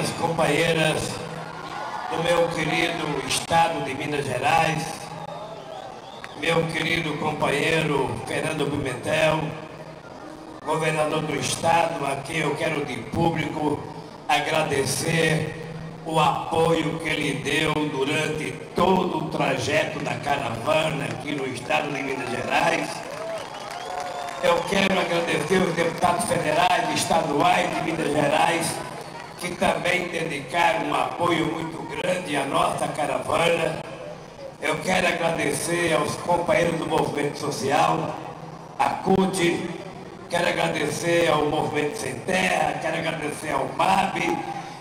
queridas companheiras do meu querido estado de Minas Gerais, meu querido companheiro Fernando Pimentel, governador do estado, a quem eu quero de público agradecer o apoio que ele deu durante todo o trajeto da caravana aqui no estado de Minas Gerais. Eu quero agradecer os deputados federais estaduais de Minas Gerais, também dedicaram um apoio muito grande à nossa caravana. Eu quero agradecer aos companheiros do movimento social, a CUT, quero agradecer ao Movimento Sem Terra, quero agradecer ao MAB,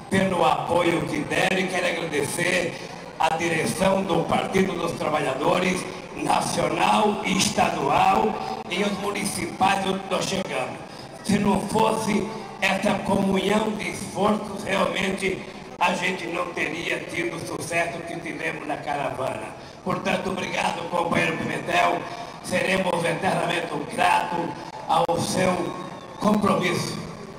pelo apoio que deram e quero agradecer à direção do Partido dos Trabalhadores nacional estadual e os municipais onde nós chegamos. Se não fosse essa comunhão de esforços, realmente a gente não teria tido o sucesso que tivemos na caravana. Portanto, obrigado, companheiro Pimentel. Seremos eternamente gratos ao seu compromisso.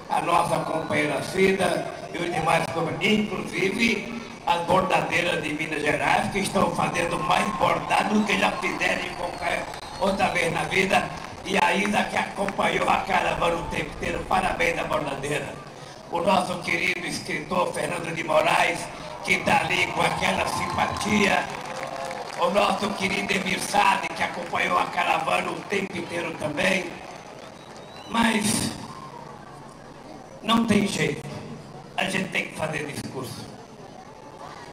A nossa companheira Cida e os demais inclusive as bordadeiras de Minas Gerais, que estão fazendo mais bordado do que já fizeram em qualquer outra vez na vida, e a Isa que acompanhou a caravana o tempo inteiro. Parabéns à bordadeira. O nosso querido escritor Fernando de Moraes, que está ali com aquela simpatia. O nosso querido Emir Sade, que acompanhou a caravana o tempo inteiro também. Mas não tem jeito a gente tem que fazer discurso.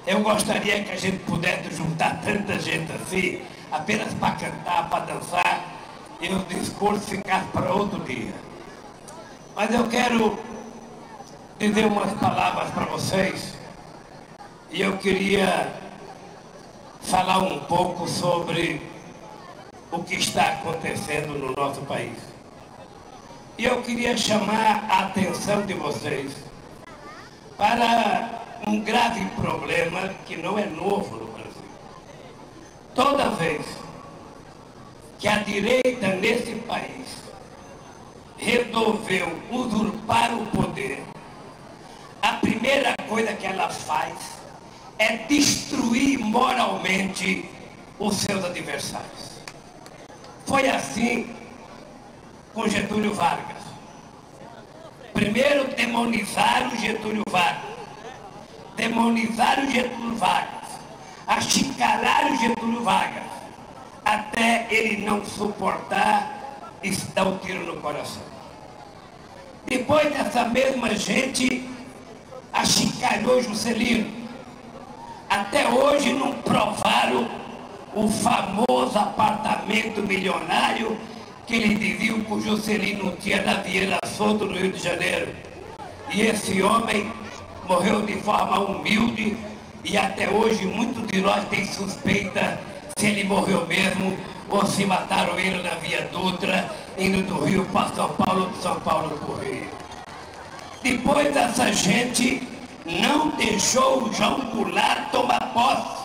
Eu gostaria que a gente pudesse juntar tanta gente assim, apenas para cantar, para dançar, e o discurso ficar para outro dia. Mas eu quero dizer umas palavras para vocês, e eu queria falar um pouco sobre o que está acontecendo no nosso país. E eu queria chamar a atenção de vocês para um grave problema que não é novo no Brasil. Toda vez que a direita nesse país resolveu usurpar o poder, a primeira coisa que ela faz é destruir moralmente os seus adversários. Foi assim com Getúlio Vargas. Primeiro demonizaram Getúlio Vargas. Demonizaram Getúlio Vargas. Achicararam Getúlio Vargas. Até ele não suportar e dar um tiro no coração. Depois dessa mesma gente achicalhou Juscelino. Até hoje não provaram o famoso apartamento milionário que ele dizia que o Juscelino tinha na Vieira Solto, no Rio de Janeiro. E esse homem morreu de forma humilde e até hoje muitos de nós têm suspeita se ele morreu mesmo ou se mataram ele na Via Dutra, indo do Rio para São Paulo, de São Paulo para Rio. Depois essa gente não deixou o João Goulart tomar posse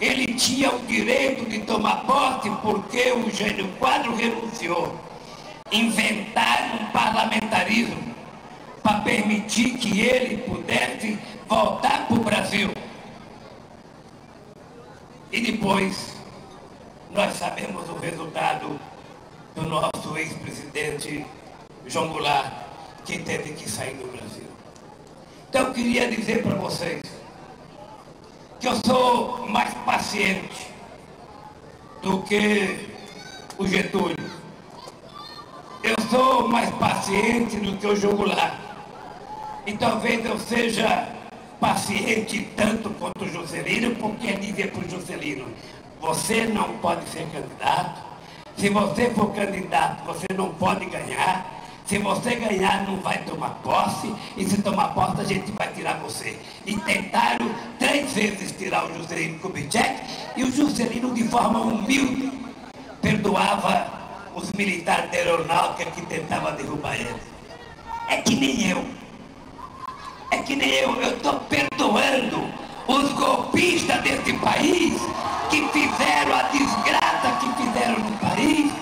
ele tinha o direito de tomar posse porque o Gênio Quadro renunciou. Inventaram um parlamentarismo para permitir que ele pudesse voltar para o Brasil. E depois, nós sabemos o resultado do nosso ex-presidente João Goulart, que teve que sair do Brasil. Então, eu queria dizer para vocês, que eu sou mais paciente do que o Getúlio. Eu sou mais paciente do que o Jogular. E talvez eu seja paciente tanto quanto o Juscelino, porque é dizer para o Juscelino, você não pode ser candidato. Se você for candidato, você não pode ganhar. Se você ganhar, não vai tomar posse, e se tomar posse, a gente vai tirar você. E tentaram três vezes tirar o Juscelino Kubitschek, e o Juscelino, de forma humilde, perdoava os militares da aeronáutica que tentavam derrubar ele. É que nem eu. É que nem eu. Eu estou perdoando os golpistas desse país que fizeram a desgraça que fizeram no país,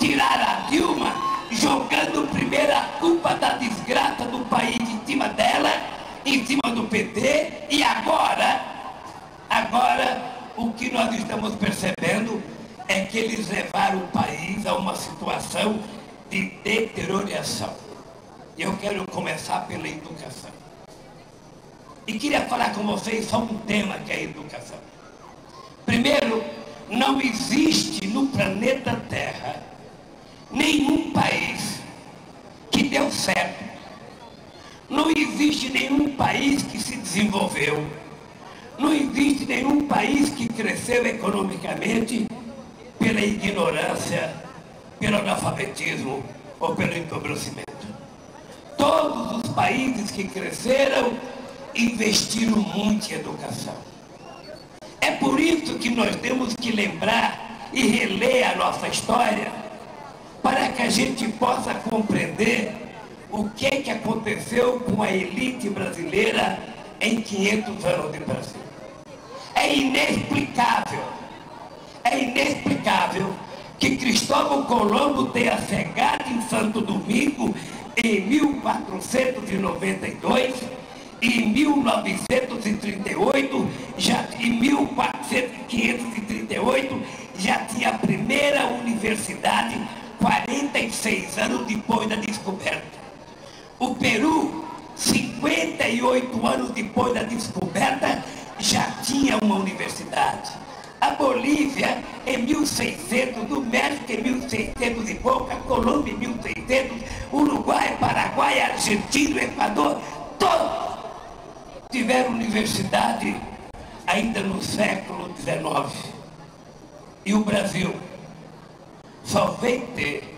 tiraram a Dilma, jogando primeiro a culpa da desgraça do país em cima dela, em cima do PT, e agora, agora, o que nós estamos percebendo é que eles levaram o país a uma situação de deterioração. Eu quero começar pela educação. E queria falar com vocês só um tema que é a educação. Primeiro, não existe no planeta Terra nenhum país que deu certo. Não existe nenhum país que se desenvolveu. Não existe nenhum país que cresceu economicamente pela ignorância, pelo analfabetismo ou pelo empobrecimento. Todos os países que cresceram investiram muito em educação. É por isso que nós temos que lembrar e reler a nossa história para que a gente possa compreender o que, que aconteceu com a elite brasileira em 500 anos de Brasil. É inexplicável, é inexplicável que Cristóvão Colombo tenha chegado em Santo Domingo em 1492 em 1938, já, em 1538, já tinha a primeira universidade 46 anos depois da descoberta. O Peru, 58 anos depois da descoberta, já tinha uma universidade. A Bolívia em 1600, o México em 1600 e pouco, a Colômbia em 1600, Uruguai, Paraguai, Argentina, Equador, todos tiveram universidade ainda no século XIX. E o Brasil só veio ter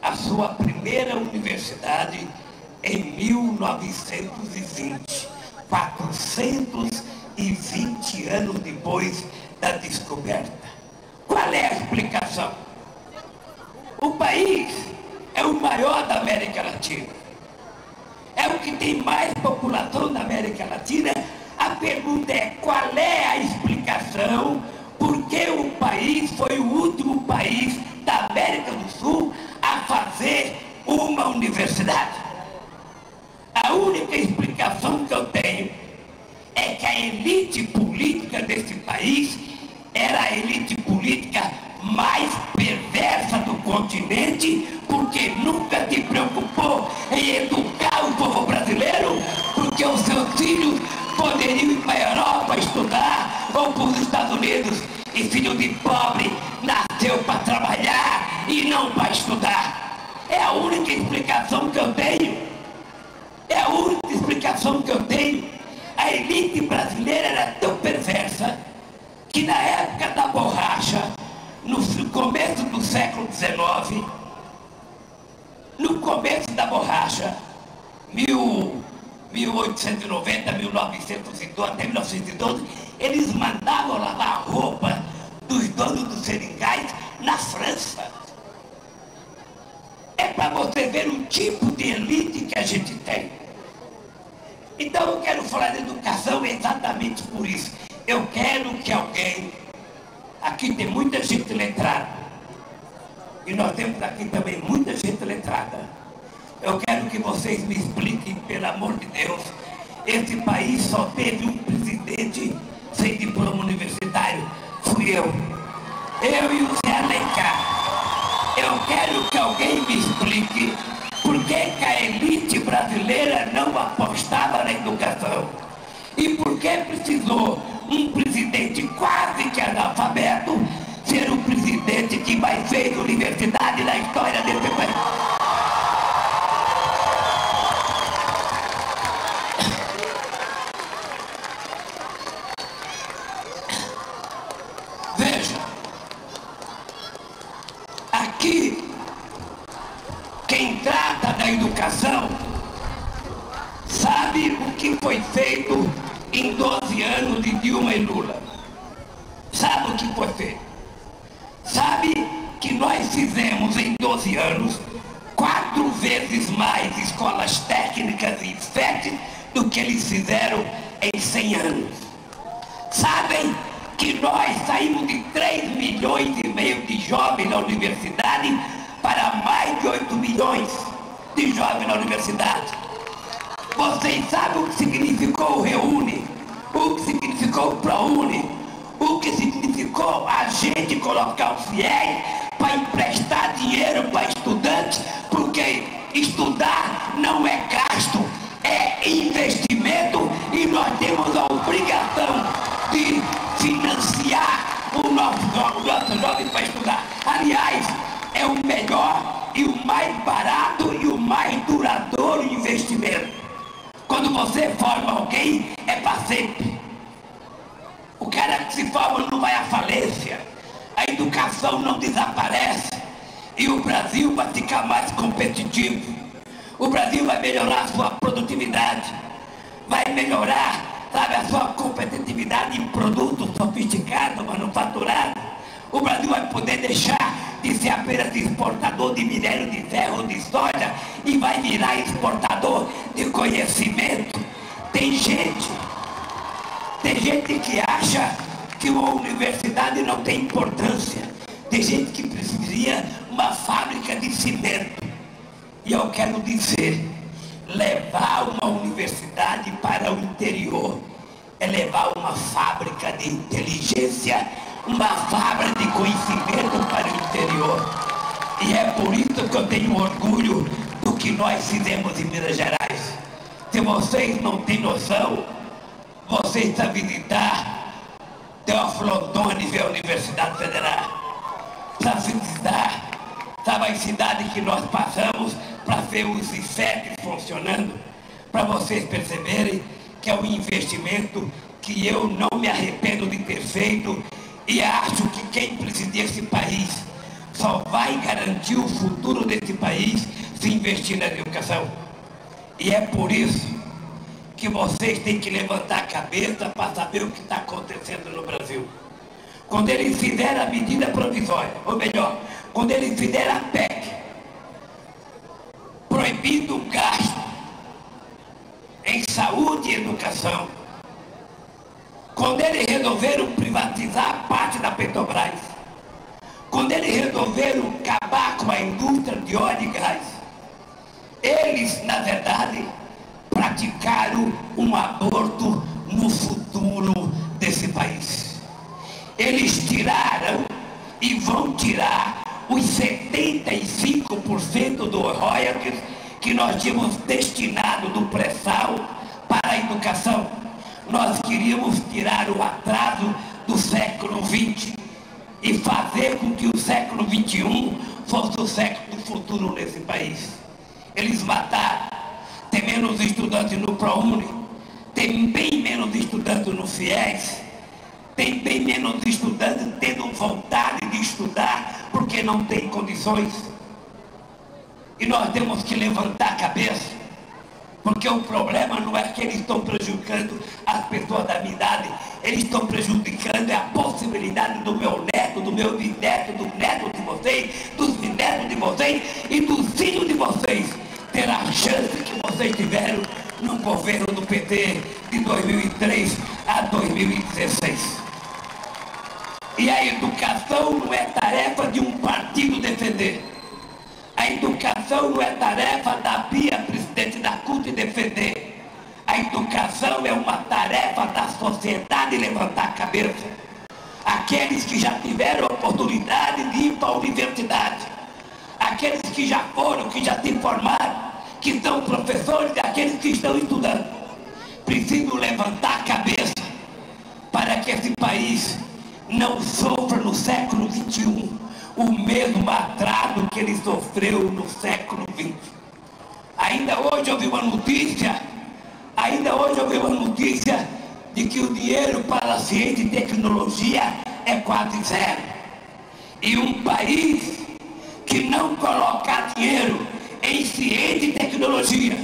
a sua primeira universidade em 1920, 420 anos depois da descoberta. Qual é a explicação? O país é o maior da América Latina. É o que tem mais população da América Latina. A pergunta é qual é a explicação por que o país foi o último país da América do Sul a fazer uma universidade. A única explicação que eu tenho é que a elite política desse país era a elite política mais perversa do continente, porque nunca te preocupou em educar povo brasileiro, porque os seus filhos poderiam ir para a Europa estudar ou para os Estados Unidos. E filho de pobre nasceu para trabalhar e não para estudar. É a única explicação que eu tenho. É a única explicação que eu tenho. A elite brasileira era tão perversa que na época da borracha, no começo do século XIX, no começo da borracha, mil, 1890, 1912, até 1912, eles mandavam lavar a roupa dos donos dos seringais na França. É para você ver o tipo de elite que a gente tem. Então eu quero falar de educação exatamente por isso. Eu quero que alguém, aqui tem muita gente letrada, e nós temos aqui também muita gente letrada. Eu quero que vocês me expliquem, pelo amor de Deus, esse país só teve um presidente sem diploma universitário. Fui eu. Eu e o Zé Alencar. Eu quero que alguém me explique por que, que a elite brasileira não apostava na educação. E por que precisou um presidente quase que analfabeto ser o presidente que mais fez universidade na história desse Quando você forma alguém, é para sempre. O cara que se forma não vai à falência. A educação não desaparece. E o Brasil vai ficar mais competitivo. O Brasil vai melhorar a sua produtividade. Vai melhorar, sabe, a sua competitividade em produtos sofisticados, manufaturados. O Brasil vai poder deixar de ser apenas exportador de minério de ferro, de soja, e vai virar exportador de conhecimento. Tem gente tem gente que acha que uma universidade não tem importância. Tem gente que precisaria uma fábrica de cimento. E eu quero dizer, levar uma universidade para o interior é levar uma fábrica de inteligência, uma fábrica de conhecimento para o interior. E é por isso que eu tenho orgulho do que nós fizemos em Minas Gerais. Se vocês não têm noção, você está visitar Teófilo Otoni ver a Universidade Federal. Está visitar, sabe a cidade que nós passamos para ver os IFEP funcionando, para vocês perceberem que é um investimento que eu não me arrependo de ter feito e acho que quem presidir esse país só vai garantir o futuro desse país se investir na educação. E é por isso que vocês têm que levantar a cabeça para saber o que está acontecendo no Brasil. Quando eles fizeram a medida provisória, ou melhor, quando eles fizeram a PEC, proibindo o gasto em saúde e educação, quando eles resolveram privatizar parte da Petrobras, quando eles resolveram acabar com a indústria de óleo e gás, eles, na verdade, praticaram um aborto no futuro desse país. Eles tiraram e vão tirar os 75% do royalties que nós tínhamos destinado do pré-sal para a educação. Nós queríamos tirar o atraso do século XX e fazer com que o século XXI fosse o século do futuro nesse país. Eles mataram tem menos estudantes no ProUni, tem bem menos estudantes no FIES, tem bem menos estudantes tendo vontade de estudar porque não tem condições. E nós temos que levantar a cabeça, porque o problema não é que eles estão prejudicando as pessoas da minha idade, eles estão prejudicando a possibilidade do meu neto, do meu bisneto, do neto de vocês, dos bisnetos de vocês e dos filhos de vocês ter a chance que vocês tiveram no governo do PT de 2003 a 2016. E a educação não é tarefa de um partido defender. A educação não é tarefa da Bia, presidente da CUT, defender. A educação é uma tarefa da sociedade levantar a cabeça. Aqueles que já tiveram oportunidade de ir para a universidade, aqueles que já foram, que já se formaram, que são professores aqueles que estão estudando, precisam levantar a cabeça para que esse país não sofra no século XXI o mesmo atraso que ele sofreu no século XX. Ainda hoje eu vi uma notícia, ainda hoje eu vi uma notícia de que o dinheiro para ciência e tecnologia é quase zero. E um país que não colocar dinheiro em ciência e tecnologia.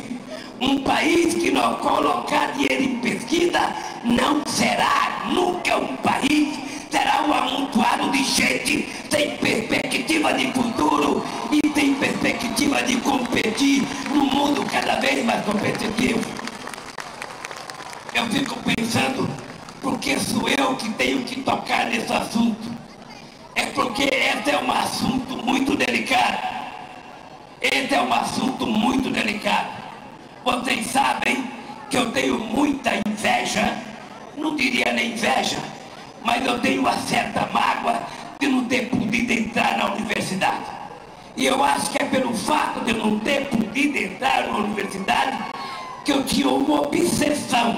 Um país que não colocar dinheiro em pesquisa não será nunca um país, será um amontoado de gente sem perspectiva de futuro e sem perspectiva de competir num mundo cada vez mais competitivo. Eu fico pensando, porque sou eu que tenho que tocar nesse assunto. É porque esse é um assunto muito delicado Esse é um assunto muito delicado. Vocês sabem que eu tenho muita inveja, não diria nem inveja, mas eu tenho uma certa mágoa de não ter podido entrar na universidade. E eu acho que é pelo fato de eu não ter podido entrar na universidade que eu tinha uma obsessão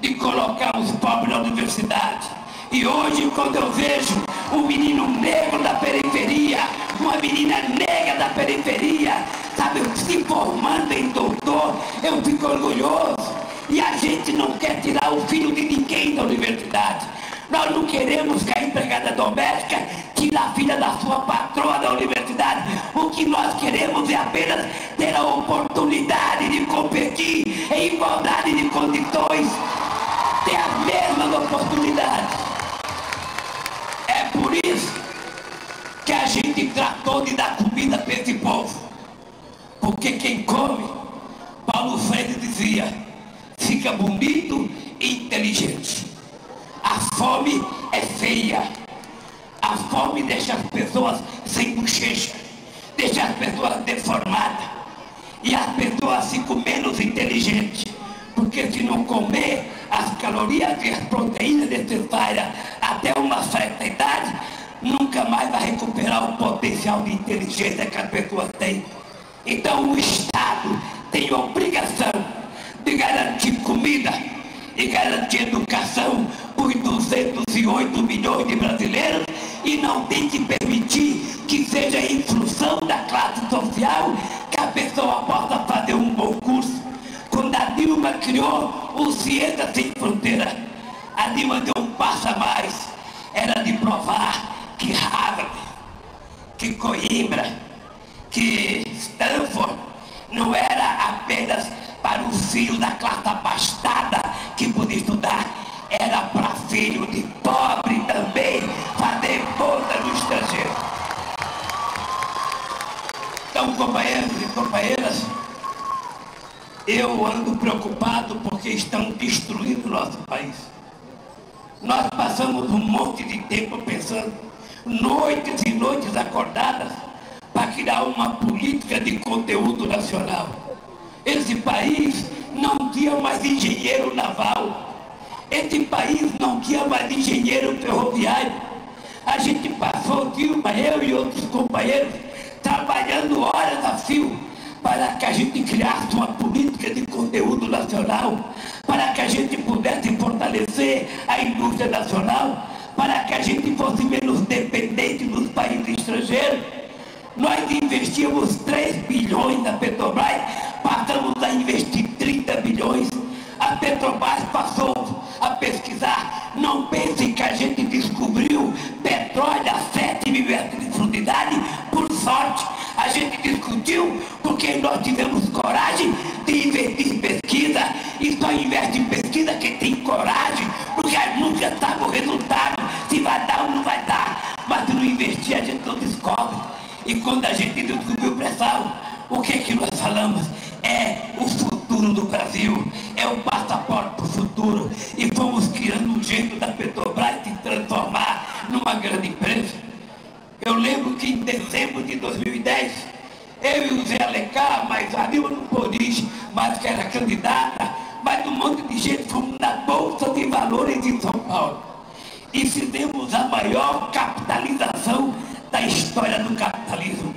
de colocar os pobres na universidade. E hoje, quando eu vejo um menino negro da periferia, uma menina negra da periferia, sabe, se formando em doutor, eu fico orgulhoso. E a gente não quer tirar o filho de ninguém da universidade. Nós não queremos que a empregada doméstica tire a filha da sua patroa da universidade. O que nós queremos é apenas ter a oportunidade de competir em igualdade de condições, ter a mesma oportunidade. É por isso que a gente tratou de dar comida para esse povo. Porque quem come, Paulo Freire dizia, fica bonito e inteligente. A fome é feia. A fome deixa as pessoas sem bochecha, deixa as pessoas deformadas. E as pessoas ficam menos inteligentes. Porque se não comer as calorias e as proteínas necessárias até uma certa idade, nunca mais vai recuperar o potencial de inteligência que as pessoas têm. Então o Estado tem a obrigação de garantir comida e garantir educação os 208 milhões de brasileiros e não tem que permitir que seja em função da classe social que a pessoa possa fazer um bom curso. Quando a Dilma criou o Ciência Sem Fronteira, a Dilma deu um passo a mais. Era de provar que Harvard, que Coimbra, que Stanford não era apenas para o filho da classe abastada que podia estudar, era para filho de pobre também fazer bolsa no estrangeiro. Então, companheiros e companheiras, eu ando preocupado porque estão destruindo o nosso país. Nós passamos um monte de tempo pensando, noites e noites acordadas, para criar uma política de conteúdo nacional. Esse país não tinha mais engenheiro naval. Esse país não tinha mais engenheiro ferroviário. A gente passou, Dilma, eu e outros companheiros, trabalhando horas a fio para que a gente criasse uma política de conteúdo nacional, para que a gente pudesse fortalecer a indústria nacional, para que a gente fosse menos dependente dos países estrangeiros. Nós investimos 3 bilhões na Petrobras, passamos a investir 30 bilhões. A Petrobras passou a pesquisar. Não pense que a gente descobriu petróleo a 7 mil metros de profundidade por sorte. A gente discutiu porque nós tivemos coragem de investir em pesquisa e só investe em pesquisa quem tem coragem, porque nunca sabe o resultado, se vai dar ou não vai dar. Mas se não investir, a gente não descobre. E quando a gente descobriu o pré-sal, o que que nós falamos? É o futuro do Brasil, é o passaporte para o futuro. E fomos criando um jeito da Petrobras se transformar numa grande empresa. Eu lembro que em dezembro de 2010, eu e o Zé Alencar, mas a Dilma não pôde, mas que era candidata, mas um monte de gente fomos na Bolsa de Valores de São Paulo. E fizemos a maior capitalização da história do capitalismo.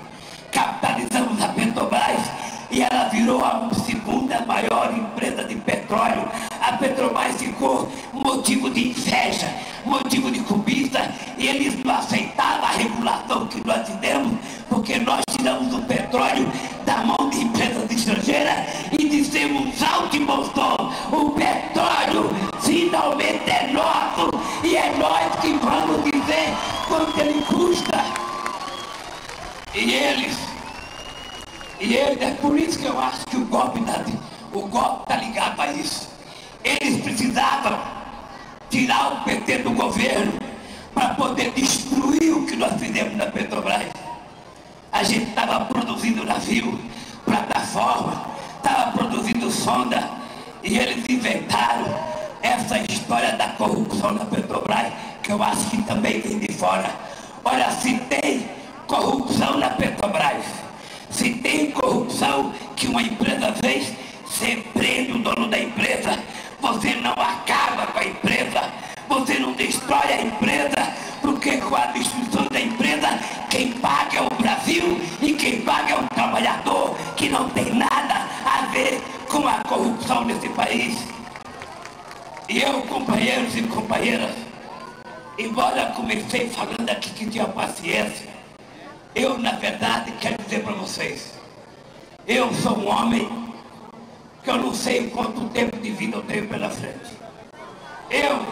Capitalizamos a Petrobras e ela virou a segunda maior empresa de petróleo. A Petrobras ficou motivo de inveja, motivo de cobiça, e eles não aceitavam a regulação que nós fizemos, porque nós tiramos o petróleo da mão de empresas estrangeiras e dissemos alto e bom é por isso que eu acho que o golpe está o golpe tá ligado a isso. Eles precisavam tirar o PT do governo para poder destruir o que nós fizemos na Petrobras. A gente estava produzindo navio, plataforma, estava produzindo sonda, e eles inventaram essa história da corrupção na Petrobras, que eu acho que também vem de fora. Olha, se tem corrupção na Petrobras, se tem corrupção que uma empresa fez, você prende o dono da empresa, você não acaba com a empresa, você não destrói a empresa, porque com a destruição da empresa, quem paga é o Brasil e quem paga é o trabalhador, que não tem nada a ver com a corrupção nesse país. E eu, companheiros e companheiras, embora comecei falando aqui que tinha paciência, eu, na verdade, quero dizer para vocês, eu sou um homem que eu não sei quanto tempo de vida eu tenho pela frente. Eu,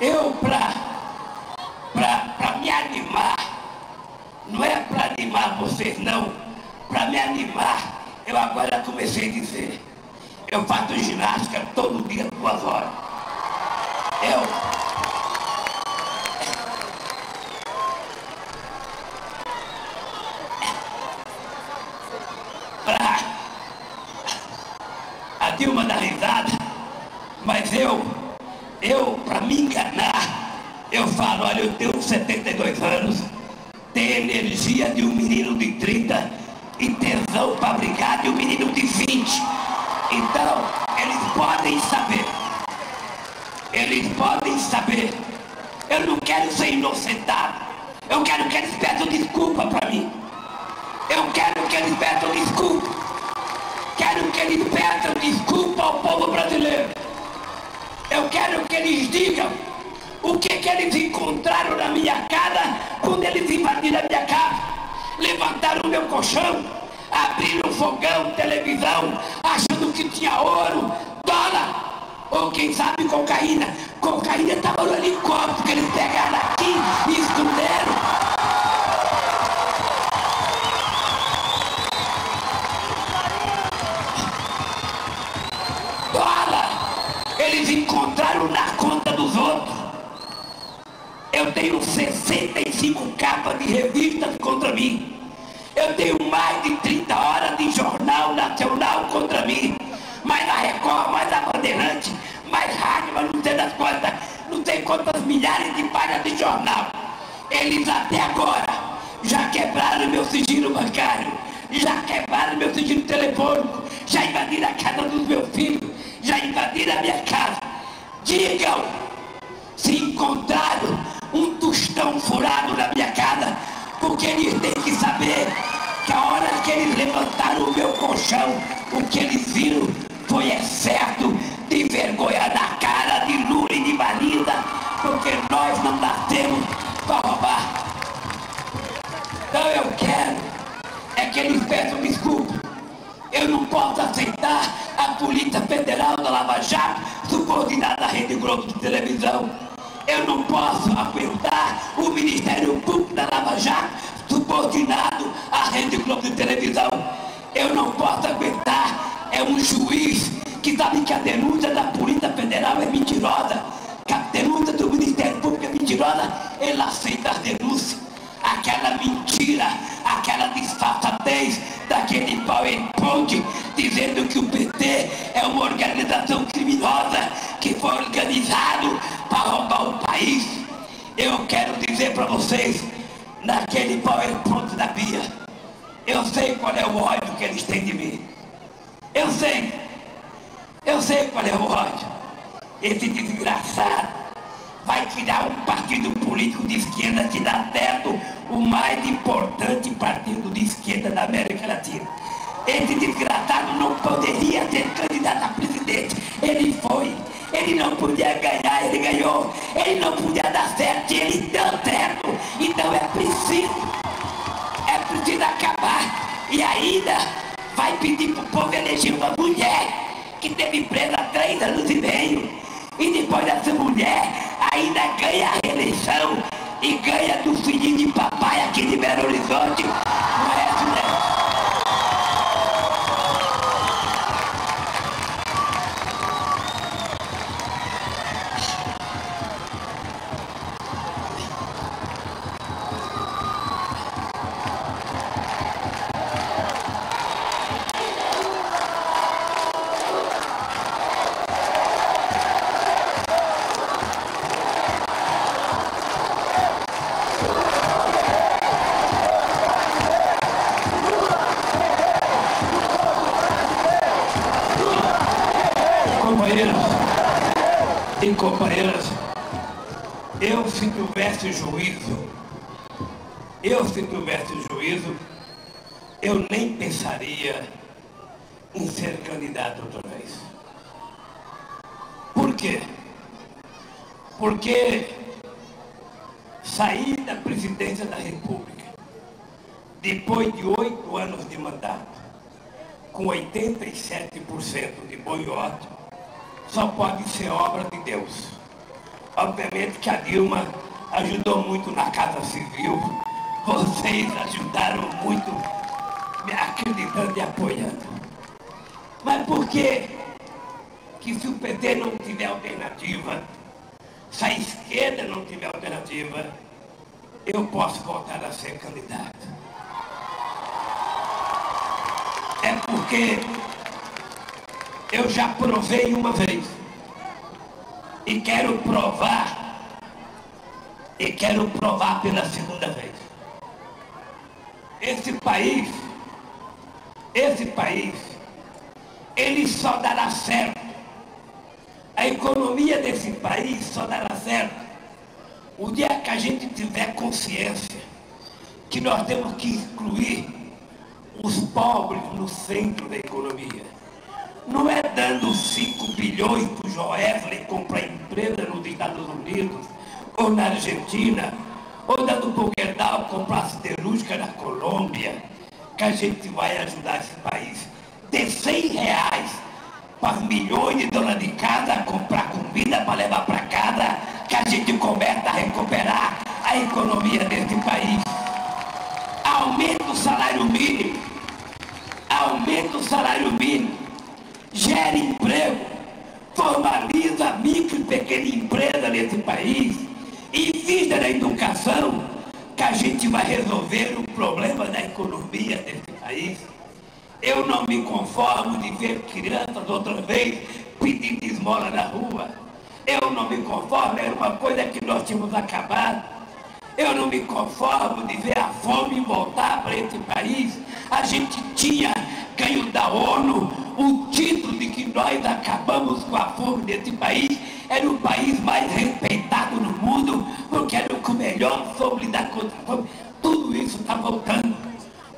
eu para me animar, não é para animar vocês não, para me animar, eu agora comecei a dizer, eu faço ginástica todo dia, duas horas. Eu. Quero ser inocentado. Eu quero que eles peçam desculpa para mim. Eu quero que eles peçam desculpa. Quero que eles peçam desculpa ao povo brasileiro. Eu quero que eles digam o que, que eles encontraram na minha casa quando eles invadiram a minha casa. Levantaram o meu colchão, abriram fogão, televisão, achando que tinha ouro, dólar, ou quem sabe cocaína. Cocaína estava no helicóptero que eles pegaram milhares de páginas de jornal. Eles até agora já quebraram meu sigilo bancário, já quebraram meu sigilo telefônico, já invadiram a casa dos meus filhos, já invadiram a minha casa. Digam se encontraram um tostão furado na minha casa porque eles têm que saber que a hora que eles levantaram o meu colchão, o que eles viram foi excesso de vergonha na cara de Lula e de Marina, porque nós não nascemos para roubar. Então eu quero é que eles peçam desculpa. Eu não posso aceitar a Polícia Federal da Lava Jato subordinada à Rede Globo de televisão. Eu não posso aguentar o Ministério Público da Lava Jato subordinado à Rede Globo de televisão. Eu não posso aguentar. É um juiz que sabe que a denúncia da Polícia Federal é mentirosa, que a denúncia do Ministério mentirosa, ele aceita as denúncias. Aquela mentira, aquela disfarçatez daquele PowerPoint dizendo que o PT é uma organização criminosa que foi organizado para roubar o país. Eu quero dizer para vocês, naquele PowerPoint da Bia, eu sei qual é o ódio que eles têm de mim. Eu sei. Eu sei qual é o ódio. Esse desgraçado vai criar um partido político de esquerda que dá teto o mais importante partido de esquerda da América Latina. Esse desgraçado não poderia ser candidato a presidente. Ele foi. Ele não podia ganhar, ele ganhou. Ele não podia dar certo, ele deu certo. Então é preciso, é preciso acabar. E ainda vai pedir para o povo eleger uma mulher que teve presa há três anos e meio. E depois dessa mulher ainda ganha a reeleição e ganha do filhinho de papai aqui de Belo Horizonte. Não é companheiras, eu se tivesse juízo, eu se tivesse juízo, eu nem pensaria em ser candidato outra vez. Por quê? Porque sair da presidência da República, depois de oito anos de mandato, com 87% de boiote, só pode ser obra de Deus. Obviamente que a Dilma ajudou muito na Casa Civil, vocês ajudaram muito, me acreditando e apoiando. Mas por que que se o PT não tiver alternativa, se a esquerda não tiver alternativa, eu posso voltar a ser candidato. É porque eu já provei uma vez e quero provar e quero provar pela segunda vez. Esse país, esse país, ele só dará certo. A economia desse país só dará certo o dia que a gente tiver consciência que nós temos que incluir os pobres no centro da economia. Não é dando 5 bilhões o Joesley comprar empresa nos Estados Unidos, ou na Argentina, ou dando para o Guedal comprar siderúrgica na Colômbia, que a gente vai ajudar esse país. De 100 reais para milhões de dólares de casa comprar comida para levar para casa que a gente começa a recuperar a economia desse país. Aumenta o salário mínimo, aumenta o salário mínimo, gera emprego, formaliza a micro e pequena empresa nesse país, invista na educação, que a gente vai resolver o problema da economia desse país. Eu não me conformo de ver crianças outra vez pedindo esmola na rua. Eu não me conformo, era uma coisa que nós tínhamos acabado. Eu não me conformo de ver a fome voltar para esse país. A gente tinha ganho da ONU o título de que nós acabamos com a fome desse país. Era o país mais respeitado no mundo, porque era o melhor soube lidar contra a fome. Tudo isso está voltando,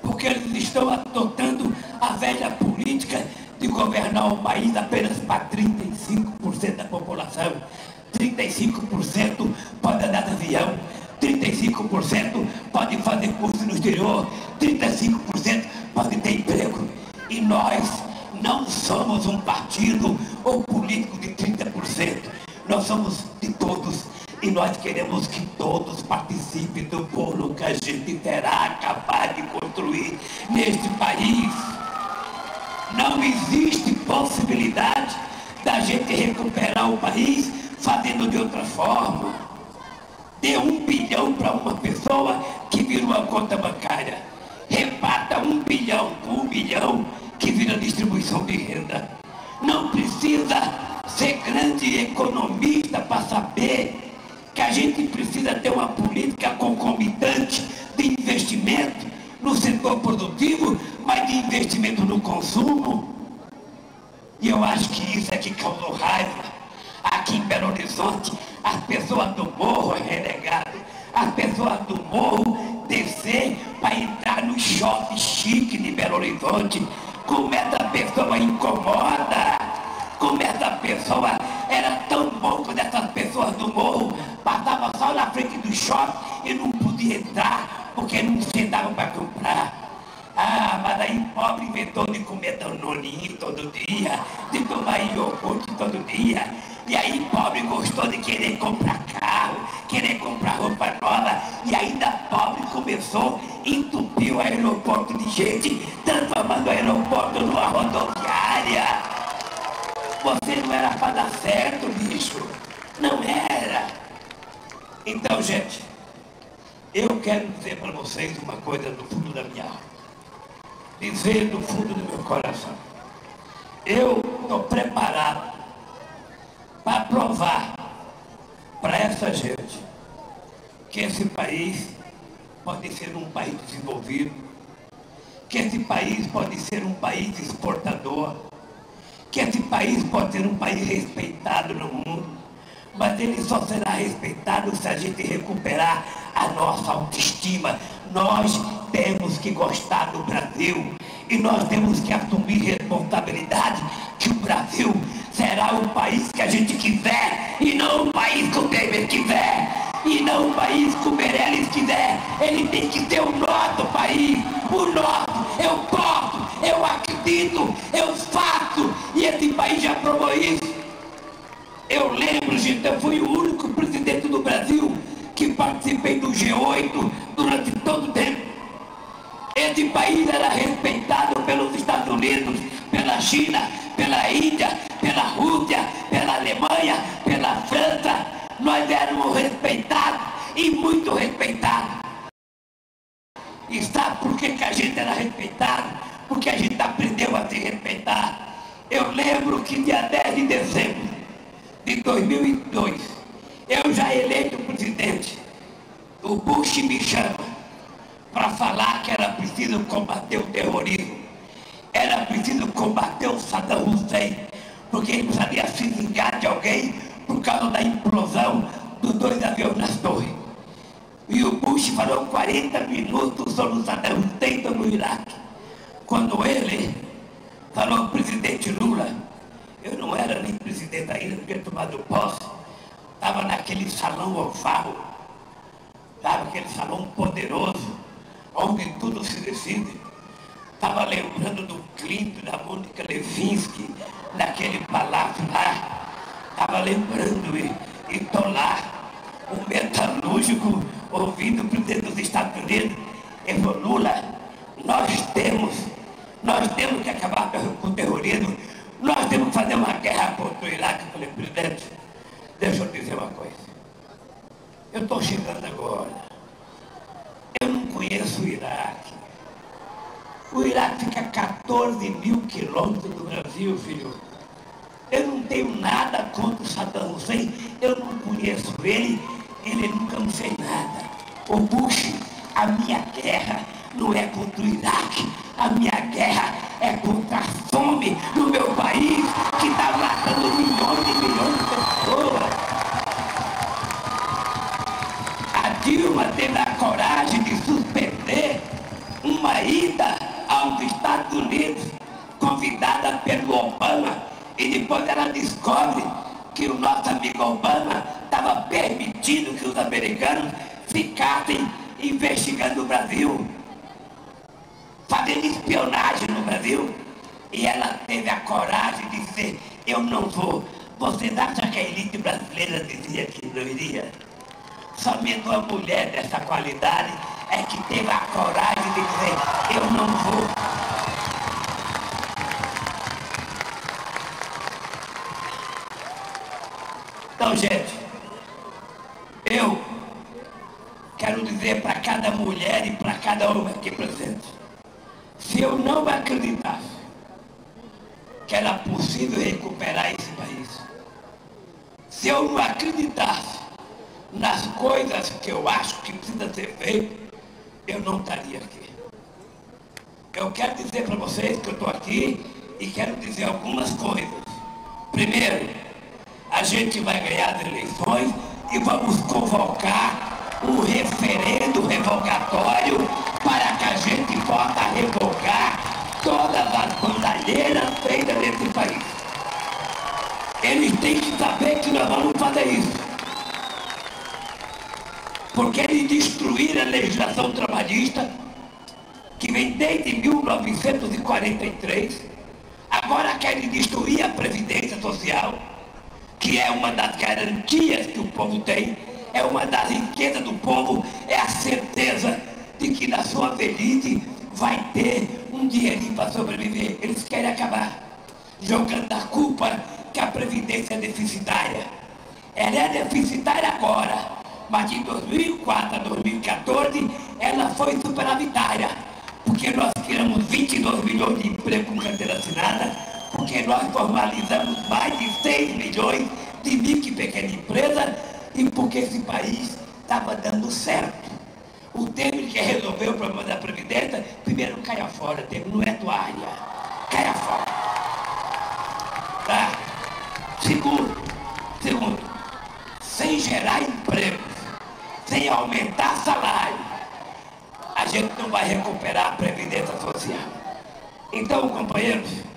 porque eles estão adotando a velha política de governar o país apenas para 35% da população. 35% pode andar de avião, 35% pode fazer curso no exterior, 35% pode ter emprego. E nós não somos um partido ou político de 30%. Nós somos de todos. E nós queremos que todos participem do bolo que a gente terá capaz de construir neste país. Não existe possibilidade da gente recuperar o país fazendo de outra forma. Dê um bilhão para uma pessoa que vira uma conta bancária. Repata um bilhão por um bilhão que vira distribuição de renda. Não precisa ser grande economista para saber que a gente precisa ter uma política concomitante de investimento no setor produtivo mas de investimento no consumo. E eu acho que isso é que causou raiva. Aqui em Belo Horizonte, as pessoas do morro renegado. As pessoas do morro descer para entrar no shopping chique de Belo Horizonte. Como essa pessoa incomoda. Como essa pessoa era tão bom quando essas pessoas do morro passavam só na frente do shopping e não podia entrar porque não sentavam para comprar. Ah, mas aí pobre inventou de comer danoninho todo dia, de tomar iogurte todo dia. E aí pobre gostou de querer comprar carro, querer comprar roupa nova. E ainda pobre começou, entupiu o aeroporto de gente, transformando o aeroporto numa rodoviária. Você não era para dar certo, bicho. Não era. Então, gente, eu quero dizer para vocês uma coisa do fundo da minha alma dizer do fundo do meu coração: eu estou preparado para provar para essa gente que esse país pode ser um país desenvolvido, que esse país pode ser um país exportador, que esse país pode ser um país respeitado no mundo, mas ele só será respeitado se a gente recuperar a nossa autoestima. Nós temos que gostar do Brasil e nós temos que assumir responsabilidade que o Brasil será o país que a gente quiser e não o país que o Temer quiser e não o país que o Meirelles quiser. Ele tem que ser o nosso país, o nosso. Estava lembrando e estou lá, um metalúrgico ouvindo o presidente dos Estados Unidos. Ele falou, Lula, nós temos, nós temos que acabar com o terrorismo, nós temos que fazer uma guerra contra o Iraque. Eu falei, presidente, deixa eu dizer uma coisa. Eu estou chegando agora conheço o Iraque. O Iraque fica a 14 mil quilômetros do Brasil, filho. Eu não tenho nada contra o Saddam Hussein, eu não conheço ele, ele nunca me fez nada. O Bush, a minha guerra não é contra o Iraque, a minha guerra é contra a fome no meu país, que está matando milhões e milhões de pessoas. A Dilma teve a coragem de uma ida aos Estados Unidos, convidada pelo Obama, e depois ela descobre que o nosso amigo Obama estava permitindo que os americanos ficassem investigando o Brasil, fazendo espionagem no Brasil. E ela teve a coragem de dizer, eu não vou. Vocês acham que a elite brasileira dizia que não iria? Somente uma mulher dessa qualidade é que teve a coragem de dizer, eu não vou. Então, gente, eu quero dizer para cada mulher e para cada homem aqui presente, se eu não acreditasse que era possível recuperar esse país, se eu não acreditasse nas coisas que eu acho que precisa ser feito, eu não estaria aqui. Eu quero dizer para vocês que eu estou aqui e quero dizer algumas coisas. Primeiro, a gente vai ganhar as eleições e vamos convocar um referendo revogatório para que a gente possa revogar todas as bandalheiras feitas nesse país. Eles têm que saber que nós vamos fazer isso. Porque eles destruíram a legislação trabalhista, que vem desde 1943, agora querem destruir a Previdência Social, que é uma das garantias que o povo tem, é uma das riquezas do povo, é a certeza de que na sua velhice vai ter um dinheirinho para sobreviver. Eles querem acabar, jogando a culpa que a Previdência é deficitária. Ela é deficitária agora, mas de 2004 a 2014 ela foi superavitária, porque nós criamos 22 milhões de empregos com carteira assinada, porque nós formalizamos mais de 6 milhões de micro e pequenas empresas e porque esse país estava dando certo. O Temer quer resolver o problema da Previdência, primeiro caia fora, Temer, não é tua área. Caia fora. Tá? Segundo, segundo, sem gerar empregos, sem aumentar salário, a gente não vai recuperar a Previdência Social. Então, companheiros,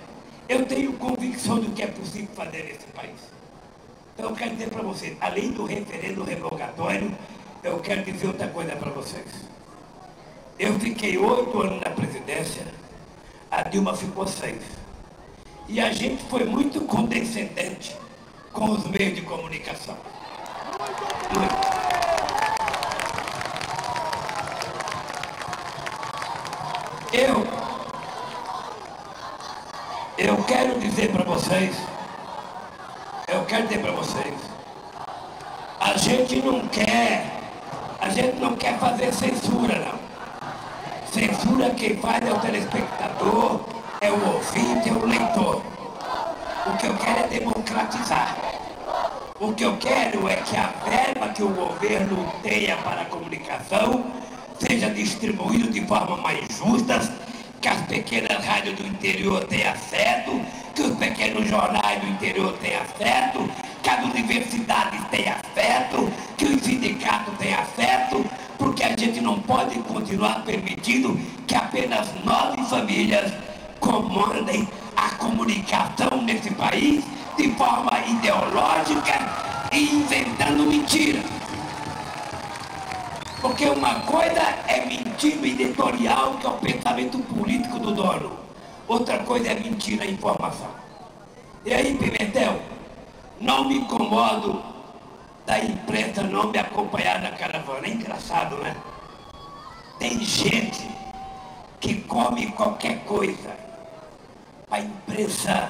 eu tenho convicção do que é possível fazer nesse país. Então, eu quero dizer para vocês, além do referendo revogatório, eu quero dizer outra coisa para vocês. Eu fiquei oito anos na presidência, a Dilma ficou seis. E a gente foi muito condescendente com os meios de comunicação. Muito. Eu, eu quero dizer para vocês, eu quero dizer para vocês, a gente não quer, a gente não quer fazer censura não. Censura quem faz é o telespectador, é o ouvinte, é o leitor. O que eu quero é democratizar. O que eu quero é que a verba que o governo tenha para a comunicação seja distribuído de forma mais justa, que as pequenas rádios do interior tenham acesso, que os pequenos jornais do interior tenham acesso, que as universidades tenham acesso, que os sindicatos tenham acesso, porque a gente não pode continuar permitindo que apenas nove famílias comandem a comunicação nesse país de forma ideológica e inventando mentiras. Porque uma coisa é mentira editorial, que é o pensamento político do dono. Outra coisa é mentira informação. E aí, Pimentel, não me incomodo da imprensa não me acompanhar na caravana. É engraçado, né? Tem gente que come qualquer coisa a imprensa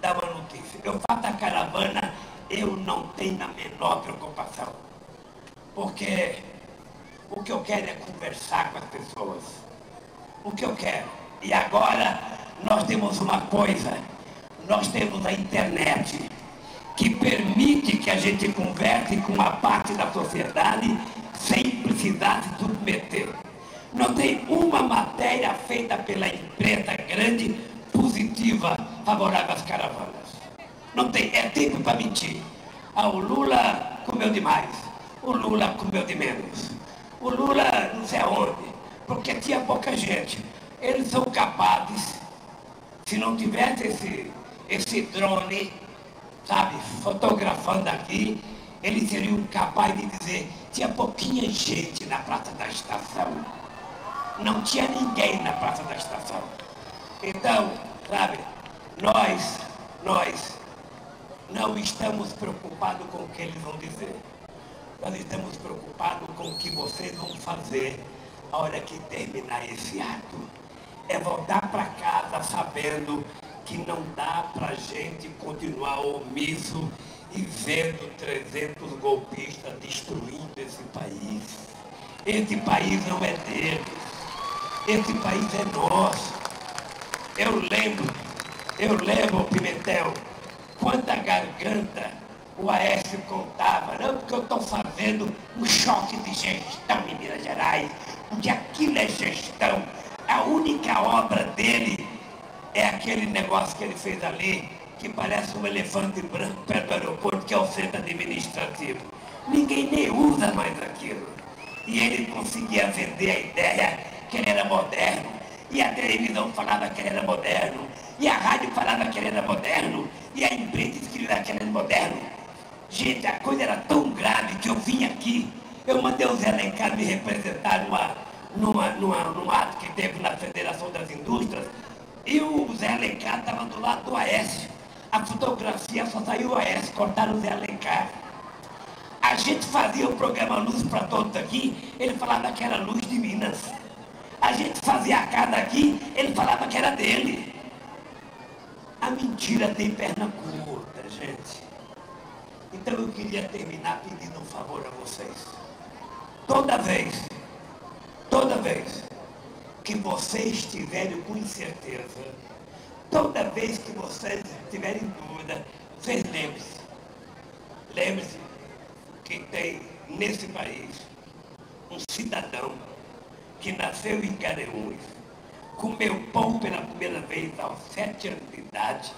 dar uma notícia. Eu faço a caravana, eu não tenho a menor preocupação. Porque o que eu quero é conversar com as pessoas. O que eu quero. E agora nós temos uma coisa. Nós temos a internet que permite que a gente converse com uma parte da sociedade sem precisar se submeter. Não tem uma matéria feita pela imprensa grande positiva favorável às caravanas. Não tem, é tempo para mentir. Ah, o Lula comeu demais, o Lula comeu de menos. O Lula não sei aonde, porque tinha pouca gente. Eles são capazes, se não tivesse esse, esse drone, sabe, fotografando aqui, eles seriam capazes de dizer, tinha pouquinha gente na Praça da Estação. Não tinha ninguém na Praça da Estação. Então, sabe, nós, nós não estamos preocupados com o que eles vão dizer. Nós estamos preocupados com o que vocês vão fazer a hora que terminar esse ato. É voltar para casa sabendo que não dá para gente continuar omisso e vendo 300 golpistas destruindo esse país. Esse país não é deles. Esse país é nosso. Eu lembro, eu lembro, Pimentel, quanta garganta o Aécio contava, não, porque eu estou fazendo um choque de gestão em Minas Gerais, porque aquilo é gestão. A única obra dele é aquele negócio que ele fez ali, que parece um elefante branco perto do aeroporto, que é o centro administrativo. Ninguém nem usa mais aquilo. E ele conseguia vender a ideia que ele era moderno. E a televisão falava que ele era moderno. E a rádio falava que ele era moderno. E a imprensa escrevia que ele era moderno. Gente, a coisa era tão grave que eu vim aqui, eu mandei o Zé Alencar me representar numa, numa, numa, num ato que teve na Federação das Indústrias, e o Zé Alencar estava do lado do Aécio. A fotografia só saiu o Aécio, cortaram o Zé Alencar. A gente fazia o programa Luz para Todos aqui, ele falava que era Luz de Minas. A gente fazia a cada aqui, ele falava que era dele. A mentira tem perna curta, gente. Então eu queria terminar pedindo um favor a vocês. Toda vez, toda vez que vocês tiverem com incerteza, toda vez que vocês tiverem dúvida, vocês lembrem-se. Lembre-se que tem nesse país um cidadão que nasceu em Careúns, comeu pão pela primeira vez aos sete anos de idade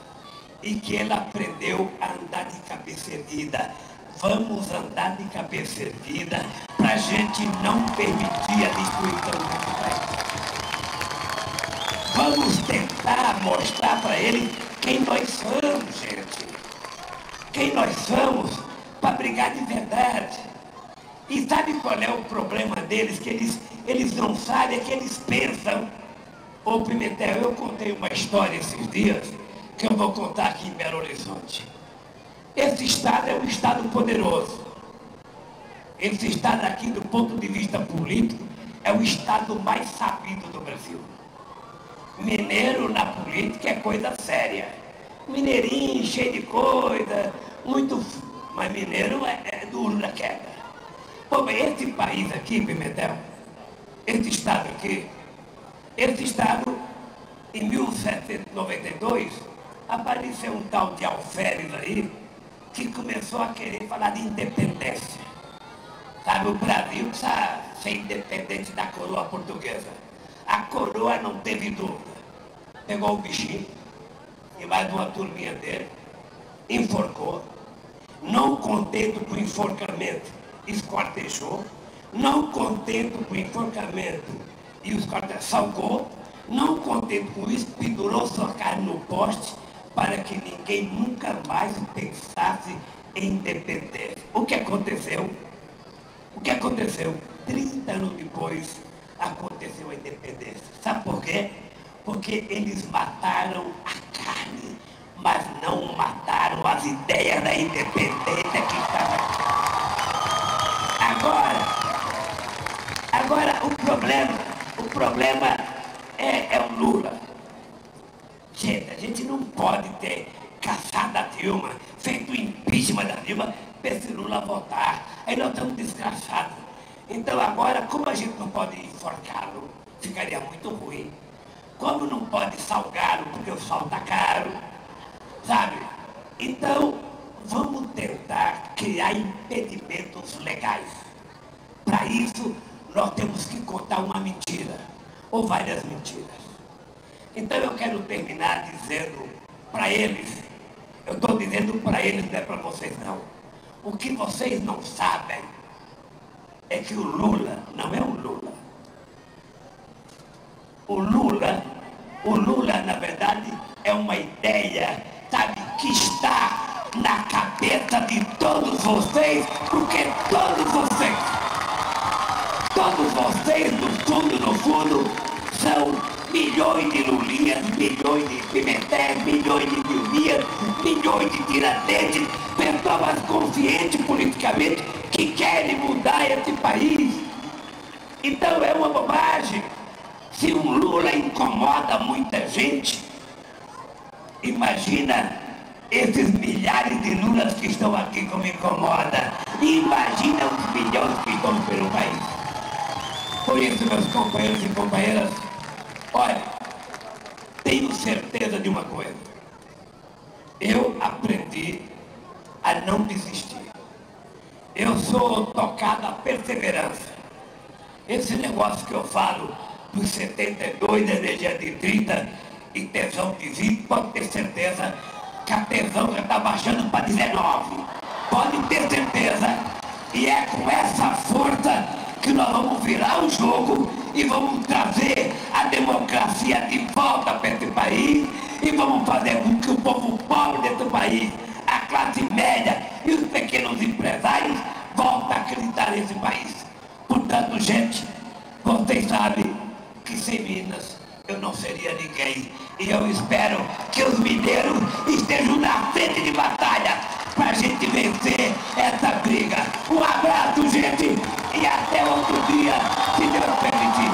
e que ela aprendeu a andar de cabeça erguida. Vamos andar de cabeça erguida para a gente não permitir a destruição desse país. Vamos tentar mostrar para eles quem nós somos, gente. Quem nós somos para brigar de verdade. E sabe qual é o problema deles? Que eles, eles não sabem, é que eles pensam. Ô Pimentel, eu contei uma história esses dias que eu vou contar aqui em Belo Horizonte. Esse estado é um estado poderoso. Esse estado aqui, do ponto de vista político, é o estado mais sabido do Brasil. Mineiro na política é coisa séria. Mineirinho, cheio de coisa, muito. Mas mineiro é, é duro na queda. Pô, esse país aqui, Pimentel, esse estado aqui, esse estado, em 1792, apareceu um tal de Alferes aí, que começou a querer falar de independência. Sabe, o Brasil precisa ser independente da coroa portuguesa. A coroa não teve dúvida. Pegou o bichinho e mais uma turminha dele, enforcou, não contente com o enforcamento, esquartejou, não contente com o enforcamento e os salgou, não contente com isso, pendurou sua carne no poste para que ninguém nunca mais pensasse em independência. O que aconteceu? O que aconteceu? 30 anos depois aconteceu a independência. Sabe por quê? Porque eles mataram a carne, mas não mataram as ideias da independência que estava Agora, agora o problema, o problema é, é o Lula. Gente, a gente não pode ter caçado a Dilma, feito o impeachment da Dilma, para esse Lula votar. Aí nós estamos desgraçados. Então agora, como a gente não pode enforcá-lo, ficaria muito ruim. Como não pode salgá-lo, porque o sol está caro, sabe? Então, vamos tentar criar impedimentos legais. Para isso, nós temos que contar uma mentira, ou várias mentiras. Então eu quero terminar dizendo para eles, eu estou dizendo para eles, não é para vocês não. O que vocês não sabem é que o Lula não é o Lula. O Lula, o Lula, na verdade, é uma ideia, sabe, que está na cabeça de todos vocês, porque todos vocês, todos vocês, no fundo, no fundo, são milhões de Lulinhas, milhões de Pimentel, milhões de Dilminhas, milhões de Tiradentes, pessoas conscientes politicamente que querem mudar esse país. Então é uma bobagem. Se um Lula incomoda muita gente, imagina esses milhares de Lulas que estão aqui como incomoda. Imagina os milhões que estão pelo país. Por isso, meus companheiros e companheiras, Olha, tenho certeza de uma coisa. Eu aprendi a não desistir. Eu sou tocado a perseverança. Esse negócio que eu falo dos 72, energia de 30 e tesão de 20, pode ter certeza que a tesão já está baixando para 19. Pode ter certeza. E é com essa força que nós vamos virar o jogo e vamos trazer a democracia de volta para esse país e vamos fazer com que o povo pobre desse país, a classe média e os pequenos empresários voltem a acreditar nesse país. Portanto, gente, vocês sabem que sem Minas eu não seria ninguém. E eu espero que os mineiros estejam na frente de batalha para a gente vencer essa briga. Um abraço, gente, e até outro dia, se Deus permitir.